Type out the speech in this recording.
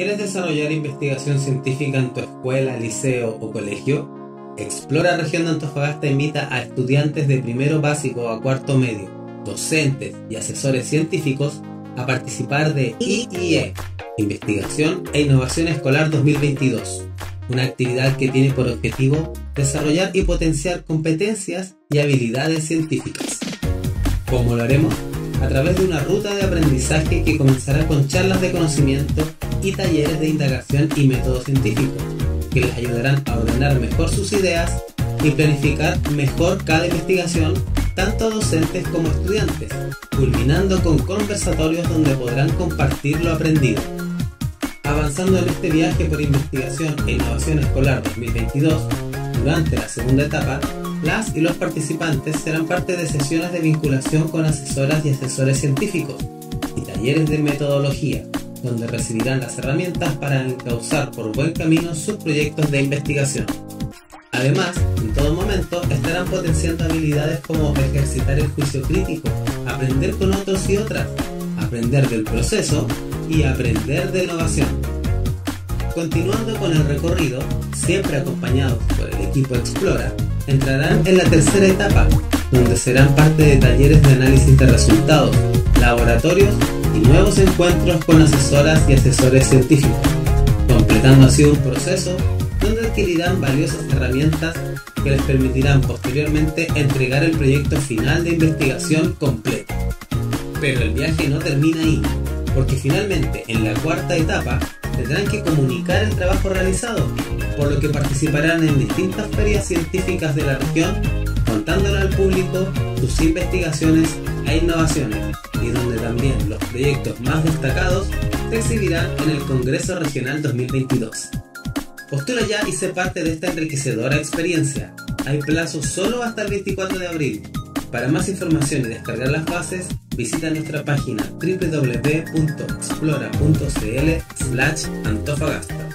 ¿Quieres desarrollar investigación científica en tu escuela, liceo o colegio? Explora Región de Antofagasta invita a estudiantes de primero básico a cuarto medio, docentes y asesores científicos a participar de IIE, Investigación e Innovación Escolar 2022, una actividad que tiene por objetivo desarrollar y potenciar competencias y habilidades científicas. ¿Cómo lo haremos? A través de una ruta de aprendizaje que comenzará con charlas de conocimiento y talleres de indagación y método científico, que les ayudarán a ordenar mejor sus ideas y planificar mejor cada investigación, tanto docentes como estudiantes, culminando con conversatorios donde podrán compartir lo aprendido. Avanzando en este viaje por investigación e innovación escolar 2022, durante la segunda etapa, las y los participantes serán parte de sesiones de vinculación con asesoras y asesores científicos y talleres de metodología, donde recibirán las herramientas para encauzar por buen camino sus proyectos de investigación. Además, en todo momento estarán potenciando habilidades como ejercitar el juicio crítico, aprender con otros y otras, aprender del proceso y aprender de innovación. Continuando con el recorrido, siempre acompañados por el equipo Explora, entrarán en la tercera etapa, donde serán parte de talleres de análisis de resultados, laboratorios y nuevos encuentros con asesoras y asesores científicos, completando así un proceso donde adquirirán valiosas herramientas que les permitirán posteriormente entregar el proyecto final de investigación completo. Pero el viaje no termina ahí, porque finalmente en la cuarta etapa tendrán que comunicar el trabajo realizado, por lo que participarán en distintas ferias científicas de la región, contándole al público sus investigaciones e innovaciones, y donde también los proyectos más destacados se exhibirán en el Congreso Regional 2022. Postula ya y sé parte de esta enriquecedora experiencia. Hay plazo solo hasta el 24 de abril. Para más información y descargar las bases, visita nuestra página www.explora.cl/antofagasta.